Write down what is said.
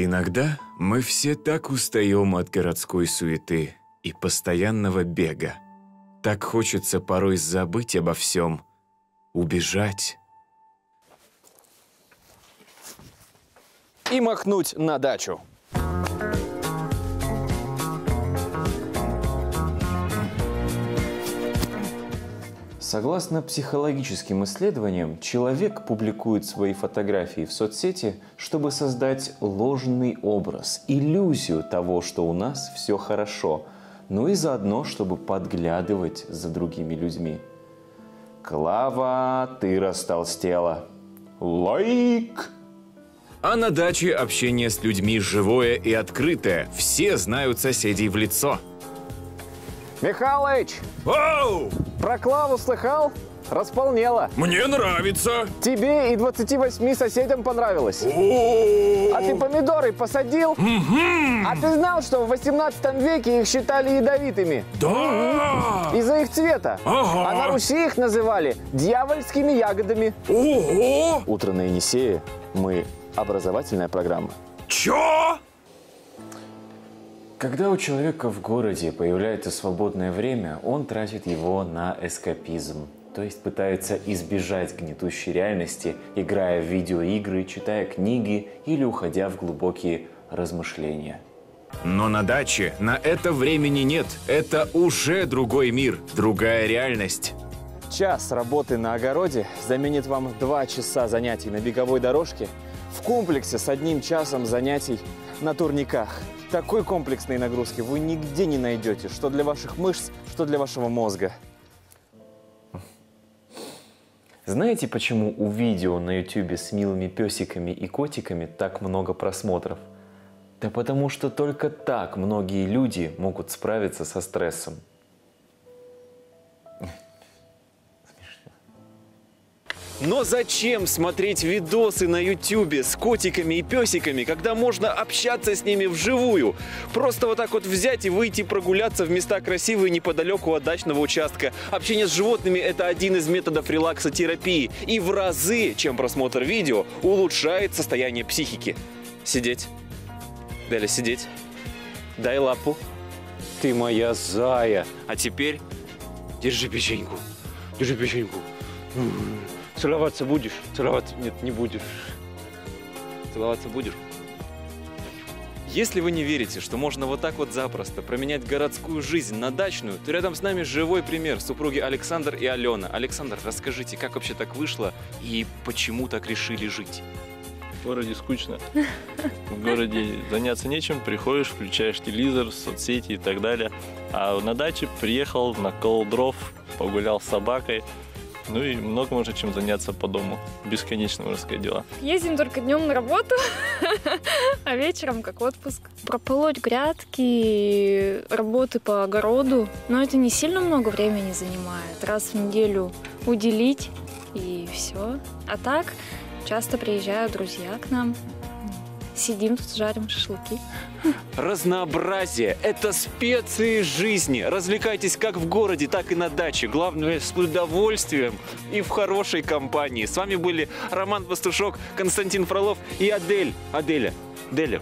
Иногда мы все так устаем от городской суеты и постоянного бега. Так хочется порой забыть обо всем, убежать. И махнуть на дачу. Согласно психологическим исследованиям, человек публикует свои фотографии в соцсети, чтобы создать ложный образ, иллюзию того, что у нас все хорошо, ну и заодно, чтобы подглядывать за другими людьми. Клава, ты растолстела. Лайк! А на даче общение с людьми живое и открытое. Все знают соседей в лицо. Михалыч, Оу! Про Клаву слыхал? Располнела. Мне нравится! Тебе и 28 соседям понравилось. А ты помидоры посадил? А ты знал, что в 18 веке их считали ядовитыми? Да! Из-за их цвета. Ага. А на Руси их называли дьявольскими ягодами. Ого! Утро на Енисее. Мы образовательная программа. Чё? Когда у человека в городе появляется свободное время, он тратит его на эскапизм. То есть пытается избежать гнетущей реальности, играя в видеоигры, читая книги или уходя в глубокие размышления. Но на даче на это времени нет. Это уже другой мир, другая реальность. Час работы на огороде заменит вам два часа занятий на беговой дорожке в комплексе с одним часом занятий на турниках. Такой комплексной нагрузки вы нигде не найдете, что для ваших мышц, что для вашего мозга. Знаете, почему у видео на YouTube с милыми песиками и котиками так много просмотров? Да потому что только так многие люди могут справиться со стрессом. Но зачем смотреть видосы на ютюбе с котиками и песиками, когда можно общаться с ними вживую? Просто вот так вот взять и выйти прогуляться в места красивые неподалеку от дачного участка. Общение с животными – это один из методов релаксотерапии. И в разы, чем просмотр видео, улучшает состояние психики. Сидеть. Далее сидеть. Дай лапу. Ты моя зая. А теперь держи печеньку. Держи печеньку. Целоваться будешь? Целоваться нет, не будешь. Целоваться будешь? Если вы не верите, что можно вот так вот запросто променять городскую жизнь на дачную, то рядом с нами живой пример супруги Александр и Алена. Александр, расскажите, как вообще так вышло и почему так решили жить? В городе скучно. В городе заняться нечем, приходишь, включаешь телевизор, соцсети и так далее. А на даче приехал, накол дров, погулял с собакой. Ну и много можно чем заняться по дому. Бесконечно, можно сказать, дела. Ездим только днем на работу, а вечером как отпуск. Прополоть грядки, работы по огороду, но это не сильно много времени занимает. Раз в неделю уделить и все. А так часто приезжают друзья к нам. Сидим тут, жарим шашлыки. Разнообразие – это специи жизни. Развлекайтесь как в городе, так и на даче. Главное, с удовольствием и в хорошей компании. С вами были Роман Пастушок, Константин Фролов и Адель. Аделя. Деля,